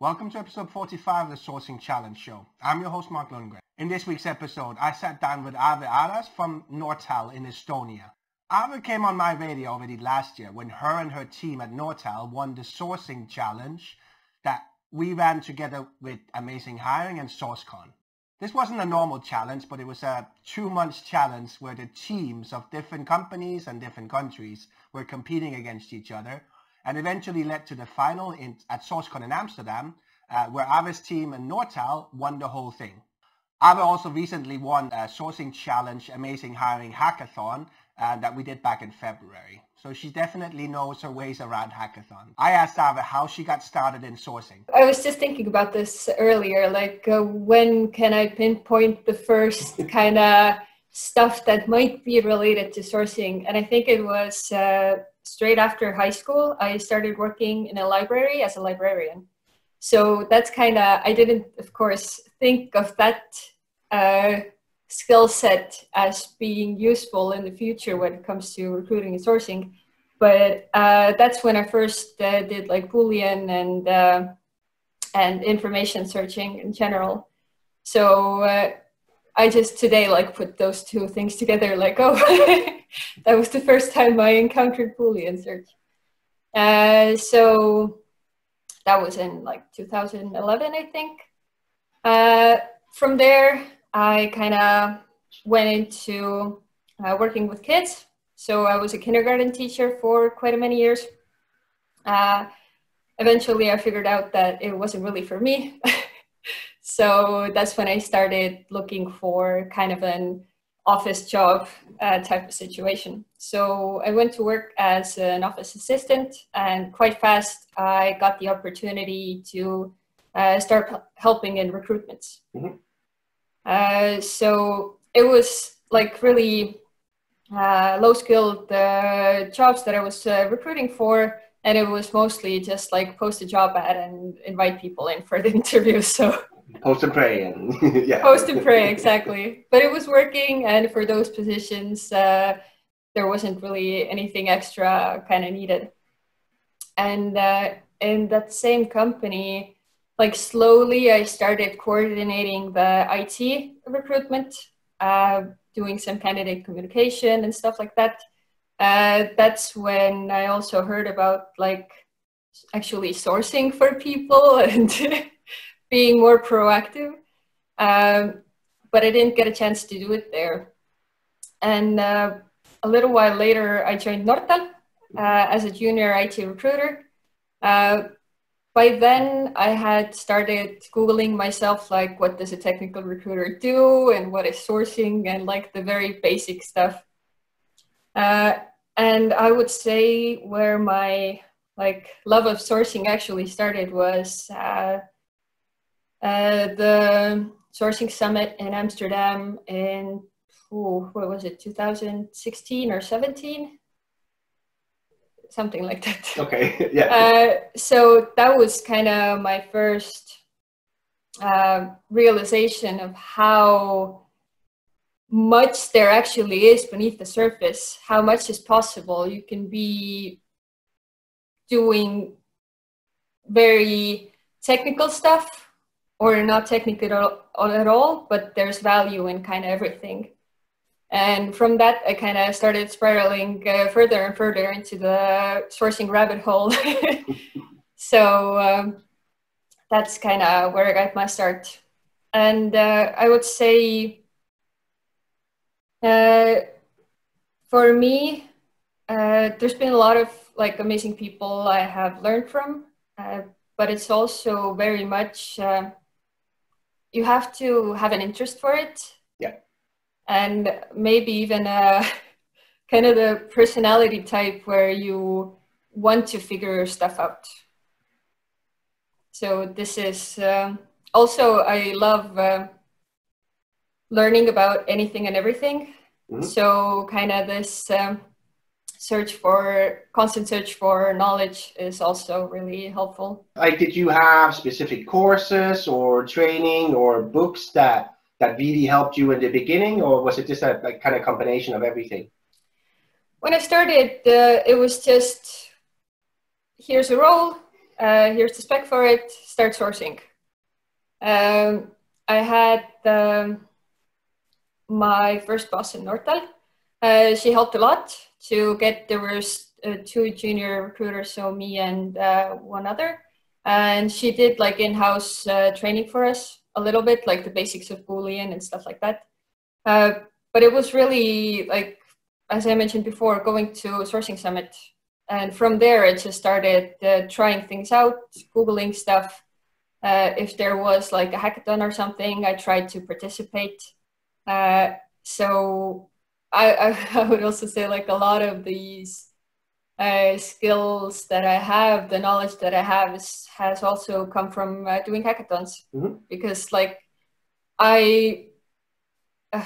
Welcome to episode 45 of the Sourcing Challenge Show. I'm your host, Mark Lundgren. In this week's episode, I sat down with Ave Arras from Nortal in Estonia. Ave came on my radio already last year when her and her team at Nortal won the Sourcing Challenge that we ran together with Amazing Hiring and SourceCon. This wasn't a normal challenge, but it was a two-month challenge where the teams of different companies and different countries were competing against each other and eventually led to the final in, at SourceCon in Amsterdam, uh, where Ave's team and Nortal won the whole thing. Ave also recently won a Sourcing Challenge Amazing Hiring Hackathon uh, that we did back in February. So she definitely knows her ways around hackathon. I asked Ave how she got started in sourcing. I was just thinking about this earlier, like uh, when can I pinpoint the first kind of stuff that might be related to sourcing? And I think it was uh, straight after high school, I started working in a library as a librarian. So that's kind of, I didn't, of course, think of that uh, skill set as being useful in the future when it comes to recruiting and sourcing. But uh, that's when I first uh, did like Boolean and, uh, and information searching in general. So uh, I just today like put those two things together like, oh, that was the first time I encountered Boolean search. Uh, so that was in like 2011, I think. Uh, from there, I kind of went into uh, working with kids. So I was a kindergarten teacher for quite a many years. Uh, eventually, I figured out that it wasn't really for me. so that's when I started looking for kind of an office job uh, type of situation. So I went to work as an office assistant, and quite fast I got the opportunity to uh, start helping in recruitments. Mm-hmm. Uh, so it was like really uh, low skilled uh, jobs that I was uh, recruiting for. And it was mostly just like post a job ad and invite people in for the interview. So post and pray and yeah. Post and pray exactly. But it was working and for those positions uh, there wasn't really anything extra kind of needed. And uh, in that same company like slowly i started coordinating the it recruitment uh, doing some candidate communication and stuff like that. Uh, that's when i also heard about like actually sourcing for people and being more proactive. Um, but I didn't get a chance to do it there. And uh, a little while later, I joined Nortal uh, as a junior IT recruiter. Uh, by then, I had started Googling myself, like, what does a technical recruiter do and what is sourcing and like the very basic stuff. Uh, and I would say where my like love of sourcing actually started was uh, the sourcing summit in Amsterdam in ooh, what was it 2016 or 17 something like that. Okay yeah. Uh, so that was kind of my first uh, realization of how much there actually is beneath the surface how much is possible. You can be doing very technical stuff or not technical at all, but there's value in kind of everything. And from that, I kind of started spiraling uh, further and further into the sourcing rabbit hole. so um, that's kind of where I got my start. And uh, I would say uh, for me, uh, there's been a lot of like amazing people I have learned from, uh, but it's also very much uh, you have to have an interest for it. Yeah. And maybe even a kind of the personality type where you want to figure stuff out. So this is uh, also I love uh, learning about anything and everything. Mm-hmm. So kind of this um, search for constant search for knowledge is also really helpful like did you have specific courses or training or books that that really helped you in the beginning or was it just a like, kind of combination of everything when i started uh, it was just here's a role uh, here's the spec for it, start sourcing. Um, I had um, my first boss in Nortal. Uh, she helped a lot to get, there was uh, two junior recruiters, so me and uh, one other. And she did like in-house uh, training for us a little bit, like the basics of Boolean and stuff like that. Uh, but it was really like, as I mentioned before, going to Sourcing Summit. And from there, it just started uh, trying things out, Googling stuff. Uh, if there was like a hackathon or something, I tried to participate. So I, I, I, would also say like a lot of these uh, skills that I have, the knowledge that I have is, has also come from uh, doing hackathons mm-hmm. because like I, uh,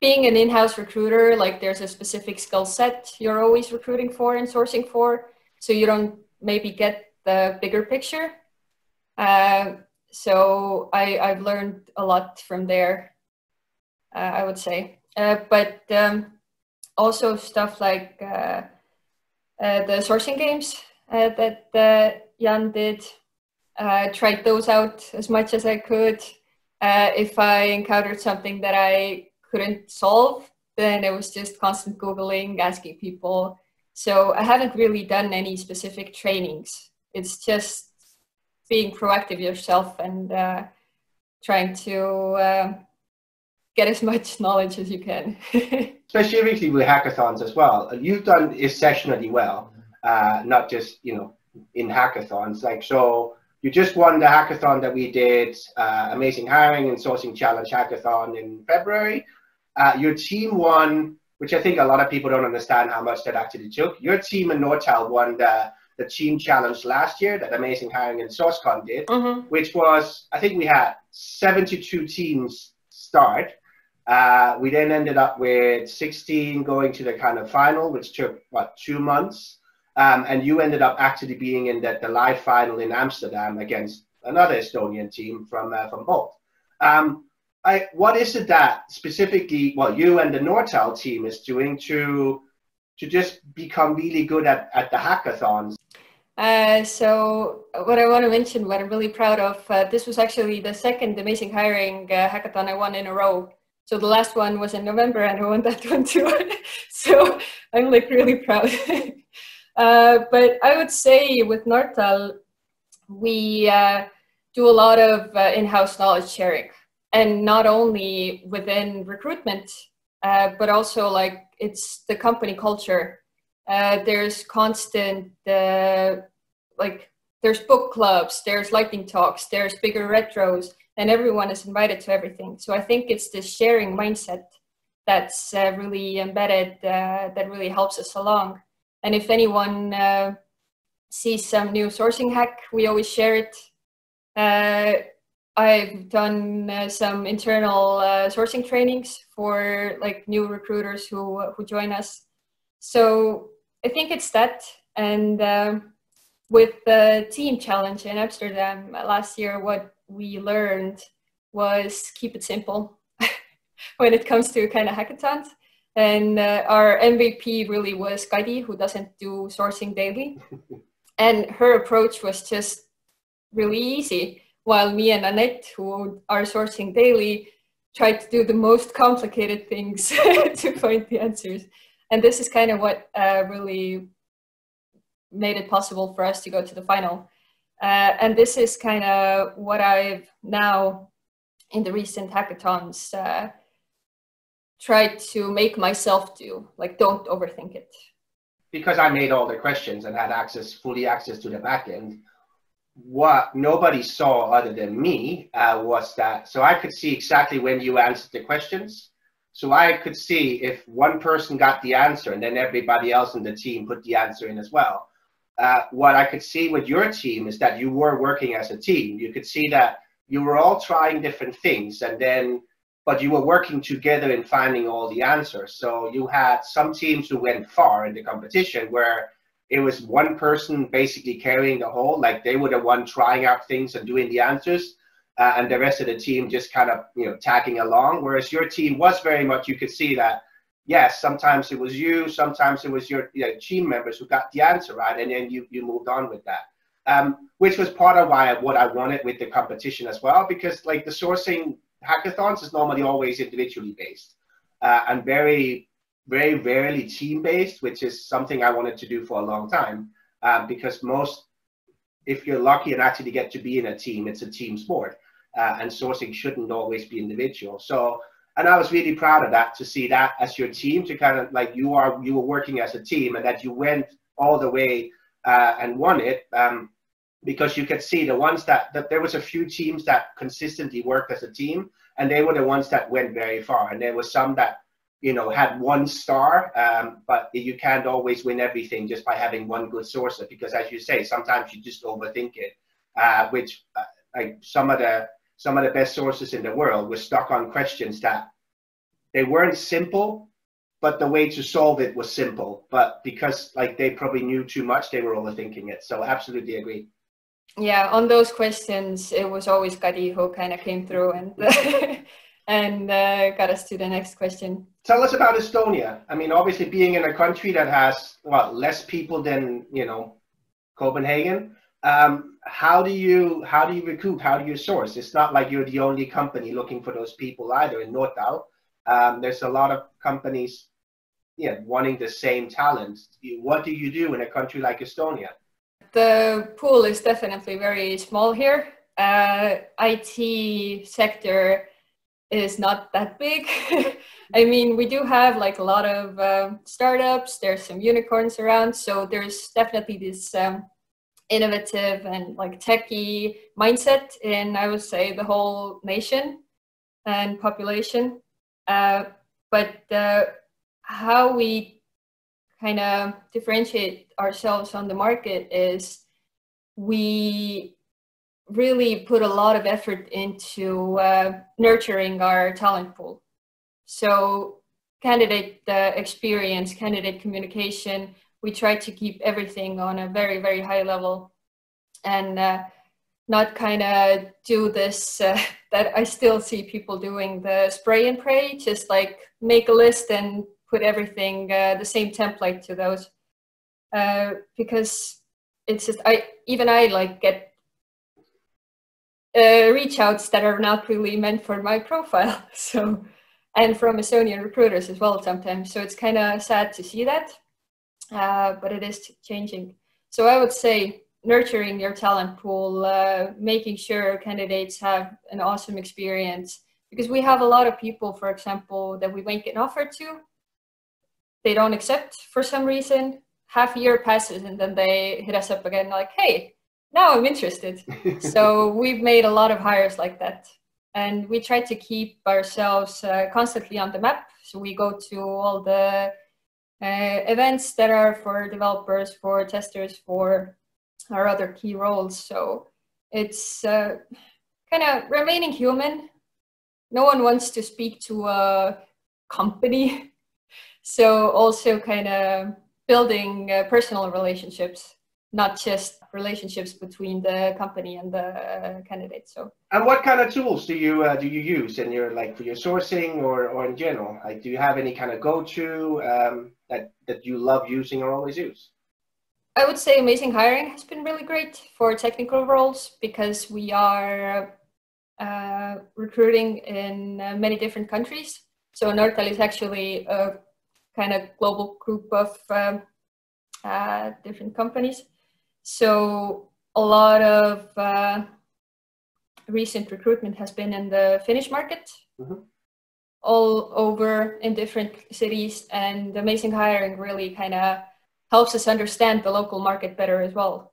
being an in-house recruiter, like there's a specific skill set you're always recruiting for and sourcing for. So you don't maybe get the bigger picture. Uh, so I, I've learned a lot from there, uh, I would say. Uh, but um, also stuff like uh, uh, the sourcing games uh, that Jan did. tried those out as much as I could. if I encountered something that I couldn't solve, then it was just constant Googling, asking people. So I haven't really done any specific trainings. It's just being proactive yourself and uh, trying to uh, get as much knowledge as you can. Specifically with hackathons as well. You've done exceptionally well, uh, not just, you know, in hackathons. Like, so you just won the hackathon that we did, uh, Amazing Hiring and Sourcing Challenge Hackathon in February. Uh, your team won, which I think a lot of people don't understand how much that actually took. Your team in Nortal won the, the team challenge last year that Amazing Hiring and SourceCon did, mm-hmm. which was, I think we had 72 teams start. Uh, we then ended up with 16 going to the kind of final, which took, what, two months? Um, and you ended up actually being in the, the live final in Amsterdam against another Estonian team from uh, from Bolt. Um, I, what is it that specifically, well, you and the Nortal team is doing to to just become really good at, at the hackathons? Uh, so what I want to mention, what I'm really proud of, uh, this was actually the second Amazing Hiring uh, hackathon I won in a row. So the last one was in November and I won that one too. so I'm like really proud. Uh, but I would say with Nortal, we uh, do a lot of uh, in-house knowledge sharing and not only within recruitment, uh, but also like it's the company culture. Uh, there's constant, like there's book clubs, there's lightning talks, there's bigger retros, and everyone is invited to everything. So I think it's this sharing mindset that's really embedded that really helps us along. And if anyone uh, sees some new sourcing hack, we always share it. Uh, I've done uh, some internal uh, sourcing trainings for like new recruiters who who join us. So I think it's that. And with the team challenge in Amsterdam last year, what we learned was keep it simple when it comes to kind of hackathons. And uh, our MVP really was Kadi, who doesn't do sourcing daily. and her approach was just really easy, while me and Annette, who are sourcing daily, tried to do the most complicated things to find the answers. And this is kind of what uh, really made it possible for us to go to the final. Uh, and this is kind of what I've now, in the recent hackathons, uh, try to make myself do. Like, don't overthink it. Because I made all the questions and had access, fully access to the backend, what nobody saw other than me uh, was that, so I could see exactly when you answered the questions. So I could see if one person got the answer and then everybody else in the team put the answer in as well. Uh, what I could see with your team is that you were working as a team. You could see that you were all trying different things and then but you were working together in finding all the answers. So you had some teams who went far in the competition where it was one person basically carrying the whole, like they were the one trying out things and doing the answers, uh, and the rest of the team just kind of you know tagging along. Whereas your team was very much, you could see that yes, sometimes it was you, sometimes it was your you know, team members who got the answer right, and then you you moved on with that. um, which was part of why what I wanted with the competition as well, because like the sourcing hackathons is normally always individually based uh, and very, very rarely team based, which is something I wanted to do for a long time. Uh, because most, if you're lucky and actually get to be in a team, it's a team sport, uh, and sourcing shouldn't always be individual. So, and I was really proud of that to see that as your team to kind of like you are you were working as a team and that you went all the way uh, and won it. Um, because you could see the ones that, that there was a few teams that consistently worked as a team and they were the ones that went very far and there was some that you know had one star um, but you can't always win everything just by having one good source because as you say sometimes you just overthink it uh, which uh, like some of the some of the best sources in the world were stuck on questions that they weren't simple but the way to solve it was simple but because like they probably knew too much they were overthinking it so absolutely agree yeah, on those questions, it was always Kadi who kind of came through and and uh, got us to the next question. Tell us about Estonia. I mean, obviously, being in a country that has well less people than you know Copenhagen. Um, how do you how do you recruit? How do you source? It's not like you're the only company looking for those people either in Nortal. Um, there's a lot of companies, yeah, wanting the same talent. What do you do in a country like Estonia? the pool is definitely very small here. Uh, IT sector is not that big. I mean, we do have like a lot of um, startups. There's some unicorns around, so there's definitely this um, innovative and like techy mindset in I would say the whole nation and population. Uh, but uh, how we kind of differentiate ourselves on the market is we really put a lot of effort into uh, nurturing our talent pool. So candidate uh, experience, candidate communication, we try to keep everything on a very, very high level and uh, not kind of do this uh, that I still see people doing the spray and pray, just like make a list and put everything uh, the same template to those. Uh, because it's just I even I like get uh, reach outs that are not really meant for my profile so and from Estonian recruiters as well sometimes so it's kind of sad to see that uh, but it is changing so I would say nurturing your talent pool uh, making sure candidates have an awesome experience because we have a lot of people for example that we make an offer to they don't accept for some reason. Half a year passes and then they hit us up again like, hey, now I'm interested. so we've made a lot of hires like that. And we try to keep ourselves uh, constantly on the map. So we go to all the uh, events that are for developers, for testers, for our other key roles. So it's uh, kind of remaining human. No one wants to speak to a company so also kind of building uh, personal relationships, not just relationships between the company and the uh, candidate. So. And what kind of tools do you uh, do you use in your like for your sourcing or or in general? Like, do you have any kind of go to um, that that you love using or always use? I would say amazing hiring has been really great for technical roles because we are uh, recruiting in uh, many different countries. So Nortal is actually a kind of global group of um, uh, different companies. So a lot of uh, recent recruitment has been in the Finnish market, mm-hmm. All over in different cities, and amazing hiring really kind of helps us understand the local market better as well.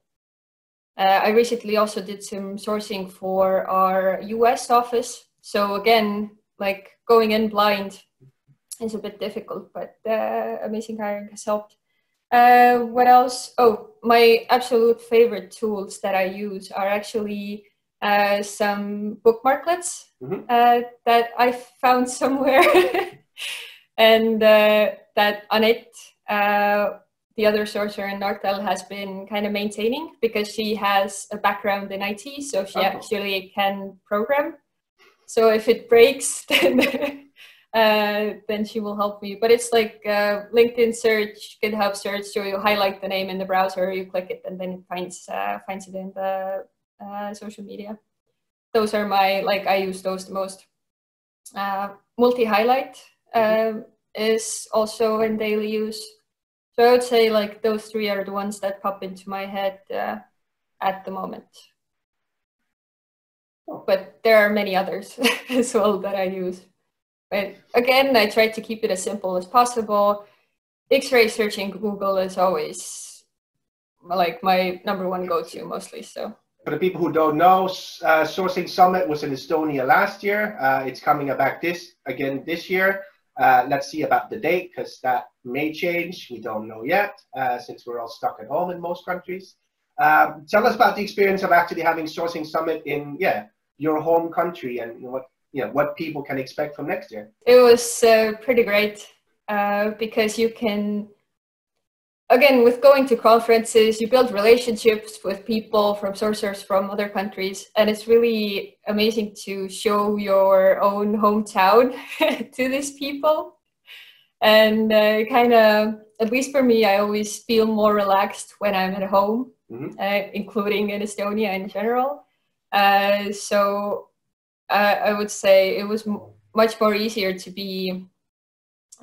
Uh, I recently also did some sourcing for our US office. So again, like going in blind is a bit difficult, but uh, amazing hiring has helped. Uh, what else? Oh, my absolute favorite tools that I use are actually uh, some bookmarklets mm-hmm. uh, that I found somewhere, and uh, that on it, uh, the other sourcer in Nortal has been kind of maintaining because she has a background in IT, so she oh. actually can program. So if it breaks, then uh, then she will help me. But it's like uh, LinkedIn search, GitHub search. So you highlight the name in the browser, you click it, and then it finds uh, finds it in the uh, social media. Those are my like I use those the most. Uh, multi highlight mm-hmm. Um, is also in daily use. So I would say like those three are the ones that pop into my head uh, at the moment. But there are many others as well that I use. But again, I try to keep it as simple as possible. X-ray searching Google is always like my number one go-to mostly. So for the people who don't know, uh, Sourcing Summit was in Estonia last year. Uh, it's coming back this again this year. Uh, let's see about the date because that may change. We don't know yet uh, since we're all stuck at home in most countries. Um, tell us about the experience of actually having Sourcing Summit in yeah your home country and what you know, what people can expect from next year? It was uh, pretty great uh, because you can, again, with going to conferences, you build relationships with people from sourcers from other countries, and it's really amazing to show your own hometown to these people. And uh, kind of, at least for me, I always feel more relaxed when I'm at home, mm-hmm. Uh, including in Estonia in general. Uh, so uh, I would say it was much more easier to be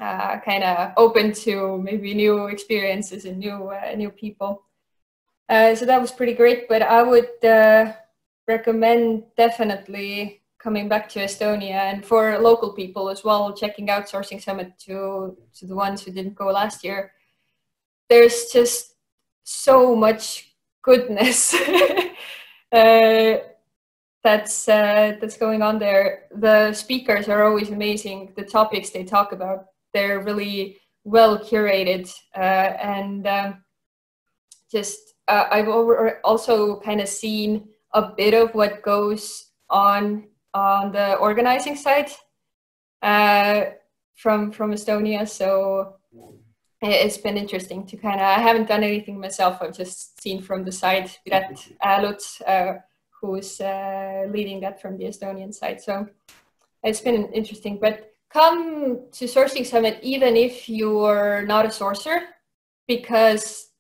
uh, kind of open to maybe new experiences and new uh, new people. Uh, so that was pretty great. But I would uh, recommend definitely coming back to Estonia and for local people as well, checking out Sourcing Summit to to the ones who didn't go last year. There's just so much goodness. uh, that's uh, that's going on there. The speakers are always amazing. The topics they talk about, they're really well curated, uh, and um, just uh, I've over also kind of seen a bit of what goes on on the organizing side uh, from from Estonia. So it's been interesting to kind of. I haven't done anything myself. I've just seen from the side that Alut who's uh, leading that from the Estonian side. So it's been interesting. But come to Sourcing Summit even if you're not a sourcer, because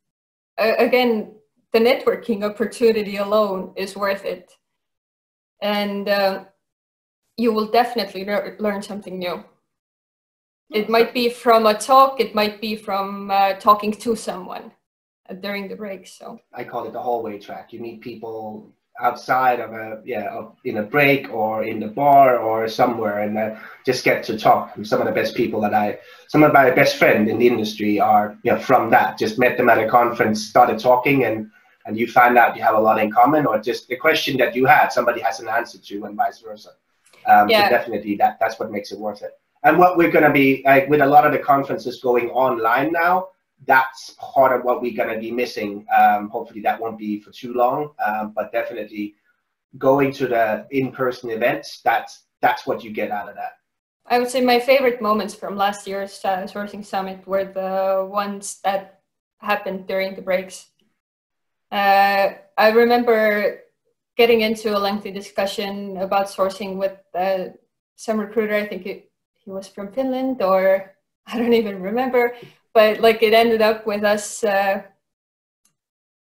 uh, again, the networking opportunity alone is worth it. And uh, you will definitely learn something new. It might be from a talk, it might be from uh, talking to someone during the break. So I call it the hallway track. You meet people outside of a yeah of, in a break or in the bar or somewhere and uh, just get to talk some of the best people that i some of my best friend in the industry are you know from that. Just met them at a conference started talking and and you find out you have a lot in common or just the question that you had somebody has an answer to and vice versa. Um, yeah. so definitely that that's what makes it worth it. And what we're going to be like with a lot of the conferences going online now that's part of what we're going to be missing. Um, hopefully, that won't be for too long, um, but definitely going to the in-person events. That's that's what you get out of that. I would say my favorite moments from last year's uh, sourcing summit were the ones that happened during the breaks. Uh, I remember getting into a lengthy discussion about sourcing with uh, some recruiter. I think it, he was from Finland, or I don't even remember but like it ended up with us uh,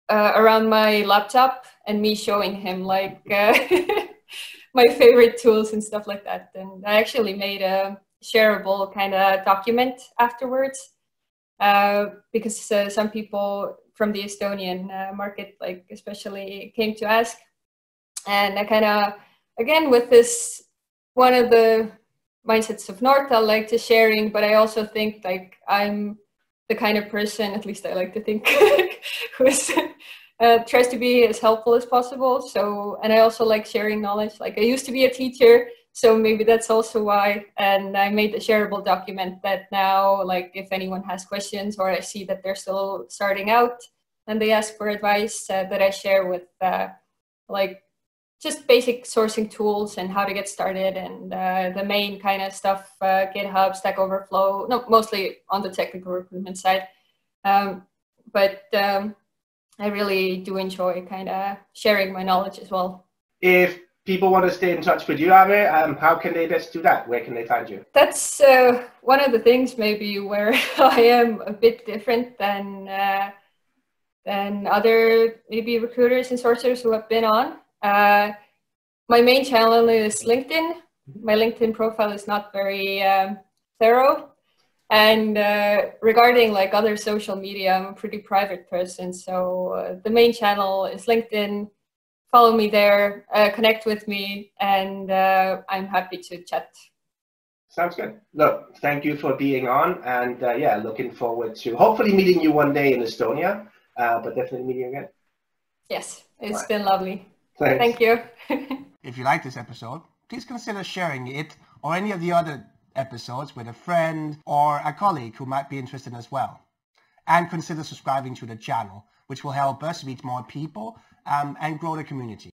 uh, around my laptop and me showing him like uh, my favorite tools and stuff like that. And I actually made a shareable kind of document afterwards uh, because uh, some people from the Estonian uh, market, like especially, came to ask. And I kind of, again, with this, one of the mindsets of Nortal, like to sharing, but I also think like I'm the kind of person, at least I like to think, who uh, tries to be as helpful as possible. So, and I also like sharing knowledge. Like I used to be a teacher, so maybe that's also why. And I made a shareable document that now, like if anyone has questions or I see that they're still starting out and they ask for advice, uh, that I share with uh, like just basic sourcing tools and how to get started and uh, the main kind of stuff uh, github stack overflow no mostly on the technical recruitment side um, but um, i really do enjoy kind of sharing my knowledge as well if people want to stay in touch with you, Ave, um, how can they best do that? Where can they find you? That's uh, one of the things maybe where I am a bit different than uh, than other maybe recruiters and sourcers who have been on. Uh, my main channel is LinkedIn. My LinkedIn profile is not very um, thorough. And uh, regarding like other social media, I'm a pretty private person. So uh, the main channel is LinkedIn follow me there, uh, connect with me, and uh, I'm happy to chat. Sounds good. Look, thank you for being on, and uh, yeah, looking forward to hopefully meeting you one day in Estonia, uh, but definitely meeting you again. Yes, it's right. been lovely. Thanks. Thank you. if you like this episode, please consider sharing it or any of the other episodes with a friend or a colleague who might be interested as well. And consider subscribing to the channel, which will help us reach more people um, and grow the community.